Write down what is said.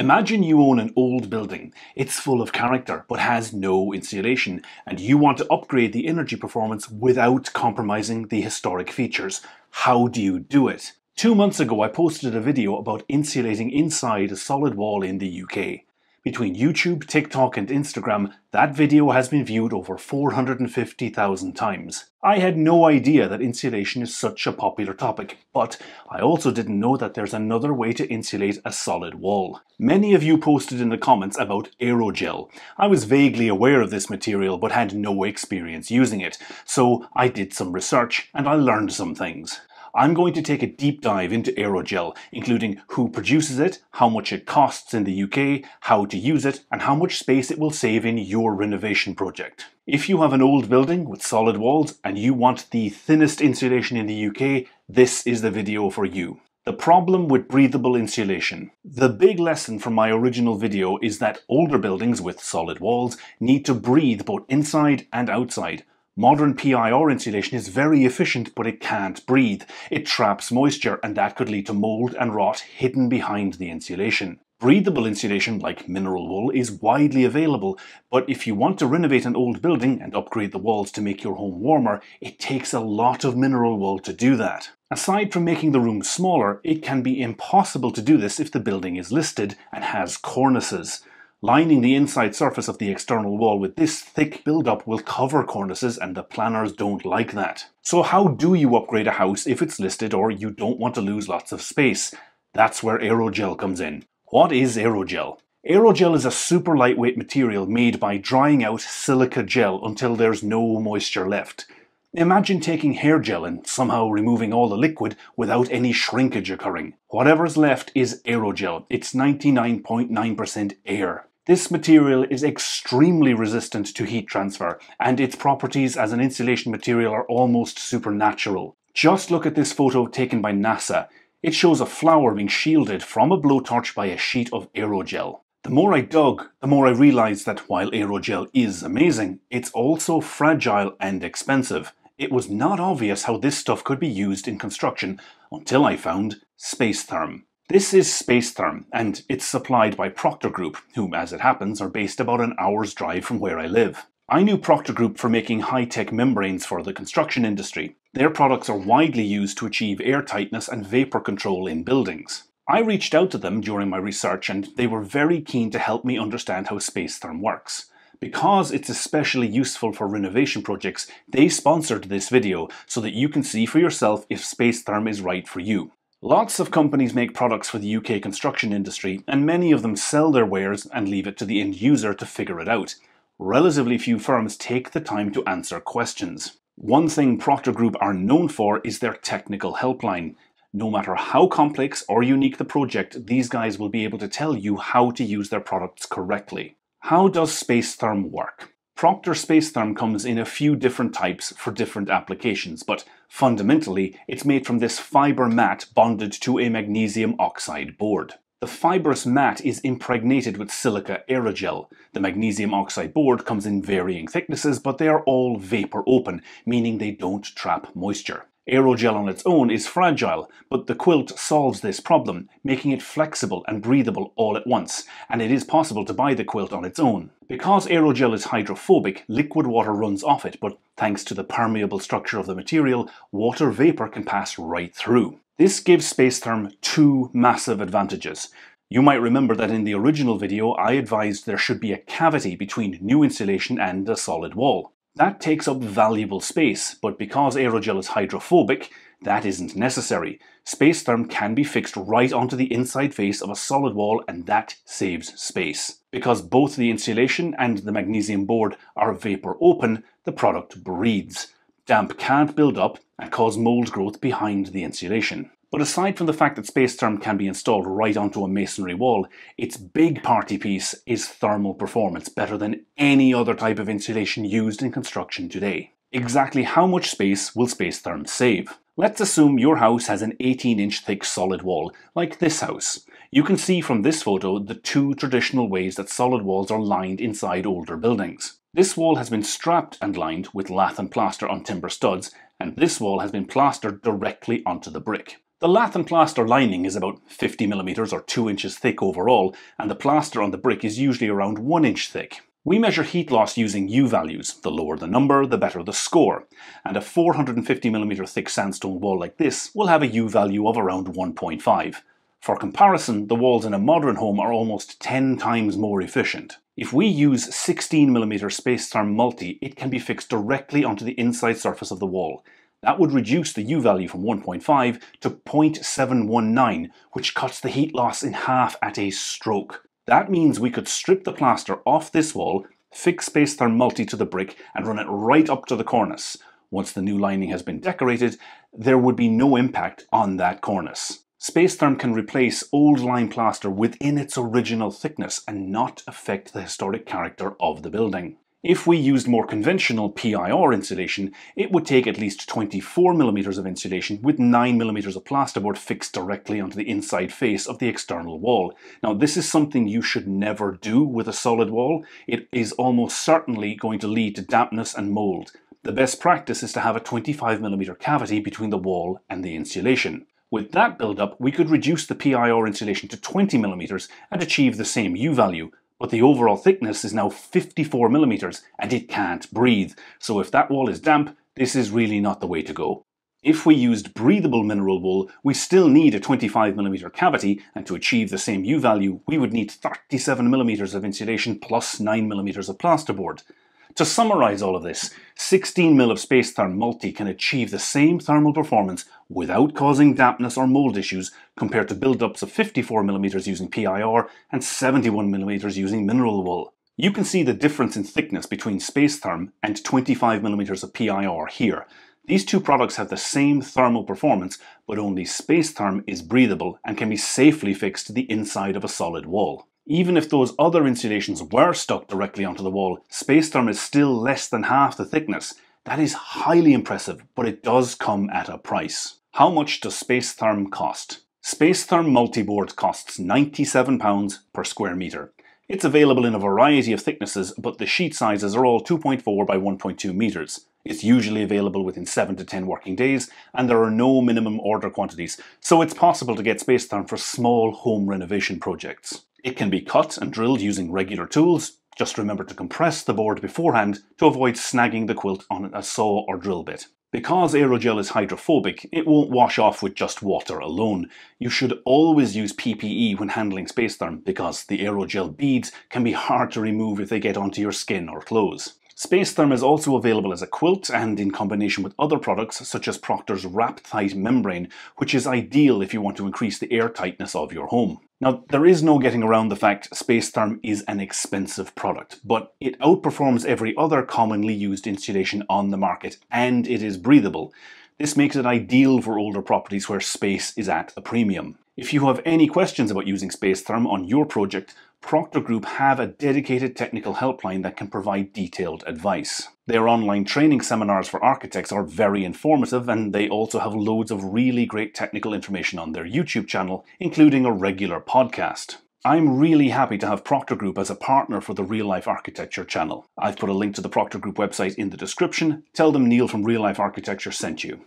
Imagine you own an old building. It's full of character, but has no insulation, and you want to upgrade the energy performance without compromising the historic features. How do you do it? Two months ago, I posted a video about insulating inside a solid wall in the UK. Between YouTube, TikTok and Instagram, that video has been viewed over 450,000 times. I had no idea that insulation is such a popular topic, but I also didn't know that there's another way to insulate a solid wall. Many of you posted in the comments about aerogel. I was vaguely aware of this material but had no experience using it, so I did some research and I learned some things. I'm going to take a deep dive into aerogel, including who produces it, how much it costs in the UK, how to use it, and how much space it will save in your renovation project. If you have an old building with solid walls and you want the thinnest insulation in the UK, this is the video for you. The problem with breathable insulation. The big lesson from my original video is that older buildings with solid walls need to breathe both inside and outside, Modern PIR insulation is very efficient, but it can't breathe. It traps moisture, and that could lead to mold and rot hidden behind the insulation. Breathable insulation, like mineral wool, is widely available, but if you want to renovate an old building and upgrade the walls to make your home warmer, it takes a lot of mineral wool to do that. Aside from making the room smaller, it can be impossible to do this if the building is listed and has cornices. Lining the inside surface of the external wall with this thick build-up will cover cornices and the planners don't like that. So how do you upgrade a house if it's listed or you don't want to lose lots of space? That's where aerogel comes in. What is aerogel? Aerogel is a super lightweight material made by drying out silica gel until there's no moisture left. Imagine taking hair gel and somehow removing all the liquid without any shrinkage occurring. Whatever's left is aerogel. It's 99.9% air. This material is extremely resistant to heat transfer, and its properties as an insulation material are almost supernatural. Just look at this photo taken by NASA. It shows a flower being shielded from a blowtorch by a sheet of aerogel. The more I dug, the more I realised that while aerogel is amazing, it's also fragile and expensive. It was not obvious how this stuff could be used in construction until I found Spacetherm. This is Spacetherm, and it's supplied by Proctor Group, who, as it happens, are based about an hour's drive from where I live. I knew Proctor Group for making high-tech membranes for the construction industry. Their products are widely used to achieve airtightness and vapor control in buildings. I reached out to them during my research and they were very keen to help me understand how Spacetherm works. Because it's especially useful for renovation projects, they sponsored this video so that you can see for yourself if Spacetherm is right for you. Lots of companies make products for the UK construction industry, and many of them sell their wares and leave it to the end user to figure it out. Relatively few firms take the time to answer questions. One thing Proctor Group are known for is their technical helpline. No matter how complex or unique the project, these guys will be able to tell you how to use their products correctly. How does Space Spacetherm work? Proctor space Spacetherm comes in a few different types for different applications, but fundamentally it's made from this fibre mat bonded to a magnesium oxide board. The fibrous mat is impregnated with silica aerogel. The magnesium oxide board comes in varying thicknesses, but they are all vapor open, meaning they don't trap moisture. Aerogel on its own is fragile, but the quilt solves this problem, making it flexible and breathable all at once, and it is possible to buy the quilt on its own. Because aerogel is hydrophobic, liquid water runs off it, but thanks to the permeable structure of the material, water vapour can pass right through. This gives Spacetherm two massive advantages. You might remember that in the original video I advised there should be a cavity between new insulation and a solid wall. That takes up valuable space, but because aerogel is hydrophobic, that isn't necessary. Spacetherm can be fixed right onto the inside face of a solid wall and that saves space. Because both the insulation and the magnesium board are vapor open, the product breathes. Damp can't build up and cause mold growth behind the insulation. But aside from the fact that Space Spacetherm can be installed right onto a masonry wall, its big party piece is thermal performance, better than any other type of insulation used in construction today. Exactly how much space will Space Spacetherm save? Let's assume your house has an 18 inch thick solid wall, like this house. You can see from this photo the two traditional ways that solid walls are lined inside older buildings. This wall has been strapped and lined with lath and plaster on timber studs, and this wall has been plastered directly onto the brick. The lath and plaster lining is about 50mm or 2 inches thick overall, and the plaster on the brick is usually around 1 inch thick. We measure heat loss using U values. The lower the number, the better the score. And a 450mm thick sandstone wall like this will have a U value of around 1.5. For comparison, the walls in a modern home are almost 10 times more efficient. If we use 16mm Spacetherm Multi, it can be fixed directly onto the inside surface of the wall. That would reduce the U value from 1.5 to 0.719, which cuts the heat loss in half at a stroke. That means we could strip the plaster off this wall, fix Spacetherm Multi to the brick, and run it right up to the cornice. Once the new lining has been decorated, there would be no impact on that cornice. Spacetherm can replace old lime plaster within its original thickness and not affect the historic character of the building. If we used more conventional PIR insulation, it would take at least 24mm of insulation with 9mm of plasterboard fixed directly onto the inside face of the external wall. Now this is something you should never do with a solid wall. It is almost certainly going to lead to dampness and mould. The best practice is to have a 25mm cavity between the wall and the insulation. With that build-up, we could reduce the PIR insulation to 20mm and achieve the same U value, but the overall thickness is now 54 millimeters and it can't breathe, so if that wall is damp, this is really not the way to go. If we used breathable mineral wool, we still need a 25mm cavity, and to achieve the same U value, we would need 37mm of insulation plus 9mm of plasterboard. To summarise all of this, 16mm of Spacetherm Multi can achieve the same thermal performance without causing dampness or mould issues compared to build-ups of 54mm using PIR and 71mm using mineral wool. You can see the difference in thickness between Spacetherm and 25mm of PIR here. These two products have the same thermal performance, but only Spacetherm is breathable and can be safely fixed to the inside of a solid wall. Even if those other insulations were stuck directly onto the wall, Spacetherm is still less than half the thickness. That is highly impressive, but it does come at a price. How much does Spacetherm cost? Space Spacetherm Multiboard costs £97 per square metre. It's available in a variety of thicknesses, but the sheet sizes are all 2.4 by 1.2 metres. It's usually available within 7 to 10 working days, and there are no minimum order quantities, so it's possible to get Spacetherm for small home renovation projects. It can be cut and drilled using regular tools. Just remember to compress the board beforehand to avoid snagging the quilt on a saw or drill bit. Because aerogel is hydrophobic, it won't wash off with just water alone. You should always use PPE when handling Spacetherm because the aerogel beads can be hard to remove if they get onto your skin or clothes. Spacetherm is also available as a quilt and in combination with other products such as Proctor's Wraptite Membrane, which is ideal if you want to increase the air tightness of your home. Now, there is no getting around the fact Spacetherm is an expensive product, but it outperforms every other commonly used insulation on the market, and it is breathable. This makes it ideal for older properties where space is at a premium. If you have any questions about using Spacetherm on your project, Proctor Group have a dedicated technical helpline that can provide detailed advice. Their online training seminars for architects are very informative and they also have loads of really great technical information on their YouTube channel, including a regular podcast. I'm really happy to have Proctor Group as a partner for the Real Life Architecture channel. I've put a link to the Proctor Group website in the description. Tell them Neil from Real Life Architecture sent you.